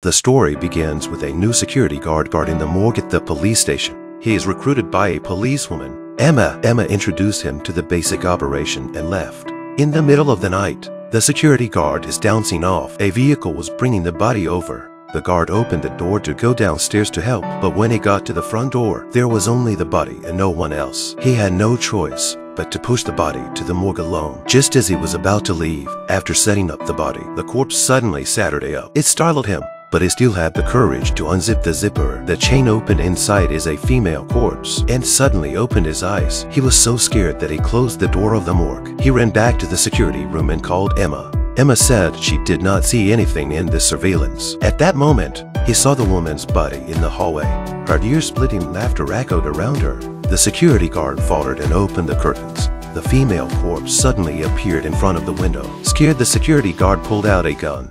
The story begins with a new security guard guarding the morgue at the police station. He is recruited by a policewoman, Emma. Emma introduced him to the basic operation and left. In the middle of the night, the security guard is bouncing off. A vehicle was bringing the body over. The guard opened the door to go downstairs to help, but when he got to the front door, there was only the body and no one else. He had no choice but to push the body to the morgue alone. Just as he was about to leave, after setting up the body, the corpse suddenly Saturday up. It startled him, but he still had the courage to unzip the zipper. The chain opened inside is a female corpse, and suddenly opened his eyes. He was so scared that he closed the door of the morgue. He ran back to the security room and called Emma. Emma said she did not see anything in the surveillance. At that moment, he saw the woman's body in the hallway. Her ear-splitting laughter echoed around her. The security guard faltered and opened the curtains. The female corpse suddenly appeared in front of the window. Scared, the security guard pulled out a gun.